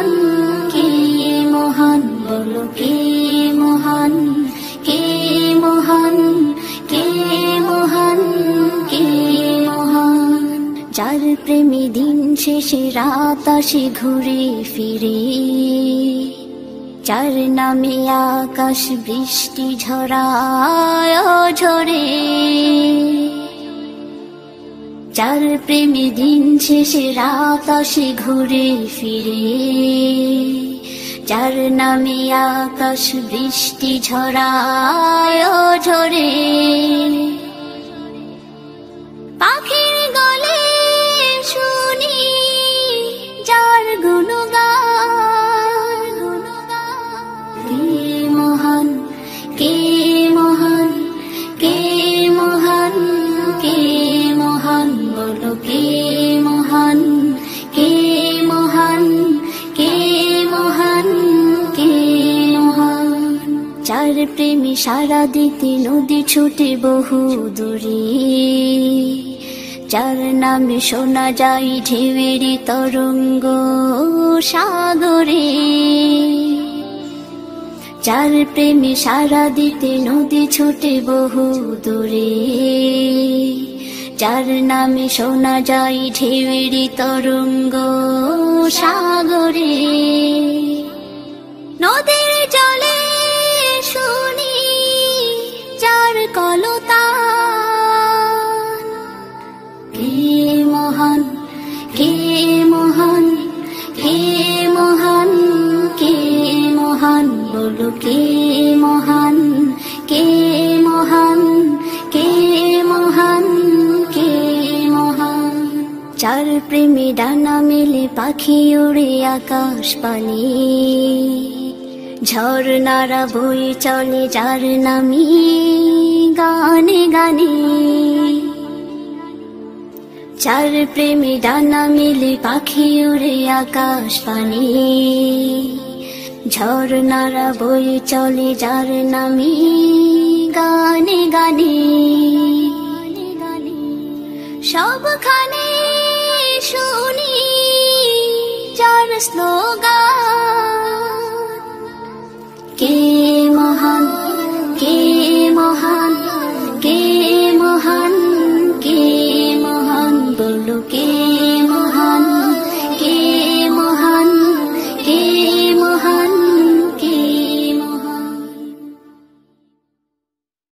মহান কে মহান, বলো কে মহান? কে মহান কে মহান কে মহান? যার প্রেমী দিন শেষে রাত আসে ঘুরে ফিরে। চার নামে আকাশ বৃষ্টি ঝরায় ঝরে। চার প্রেমী দিন শেষে রাত আসে ঘুরে ফিরে। যার নামে আকাশ বৃষ্টি ঝরায় ঝরে। পাখির গলে শুনি যার গুণগান। কে মহান কে মহান, কে প্রেমী সারা দিতে নদী ছুটে বহু দূরে। যার নামে শোনা যায় ঢেউয়েরি তরঙ্গ সাগরে। চার প্রেমী সারা দিতে নদী ছুটে বহু দূরে। যার নামে শোনা যায় ঢেউয়েরি তরঙ্গ সাগরে। কলতা কে মহান কে মহান কে মহান কে মহান বলো, কে মহান কে মহান কে মহান কে মহান। চার প্রেমী ডানা মেলে পাখি উড়ে আকাশ পানি। ঝর্ণারা বই চলে যার নামি গানে গানে। চার প্রেমী ডানা মিলে পাখি উড়ে আকাশ পানি। ঝর্ণারা বই চলে যার নামি গানে গানে। সবখানে শুনি যার স্লোগান